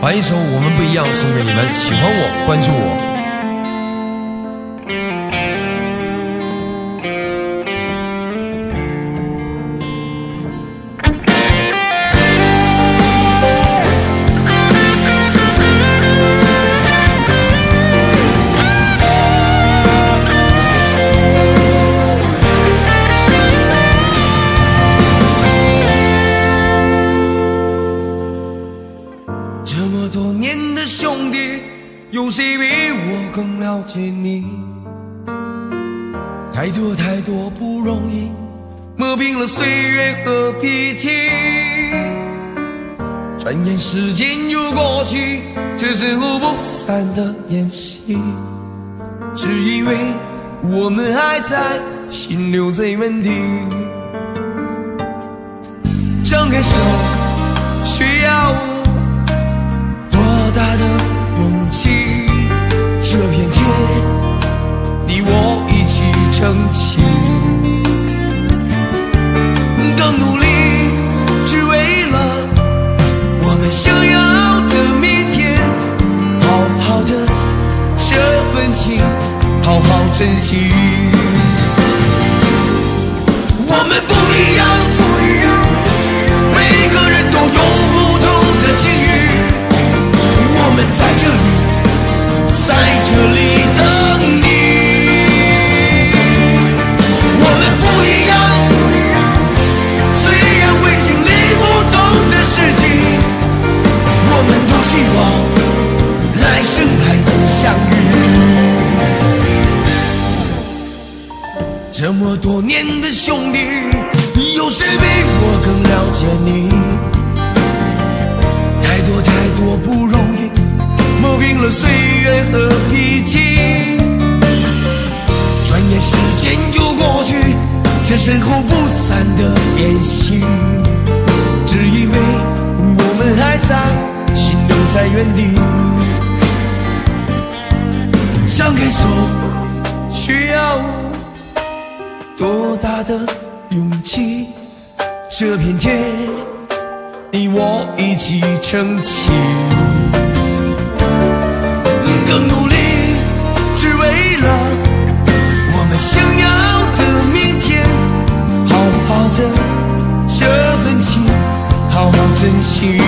把一首《我们不一样》送给你们，喜欢我，关注我。这么多年的兄弟，有谁比我更了解你？太多太多不容易，磨平了岁月和脾气。转眼时间又过去，这身后不散的宴席，只因为我们还在，心留在原地。张开手，珍惜。我们不一样，这么多年的兄弟，有谁比我更了解你？太多太多不容易，磨平了岁月和脾气。转眼时间就过去，这身后不散的宴席，只因为我们还在，心留在原地。张开手，需要多大的勇气？这片天，你我一起撑起。更努力，只为了我们想要的明天。好好的这份情，好好珍惜。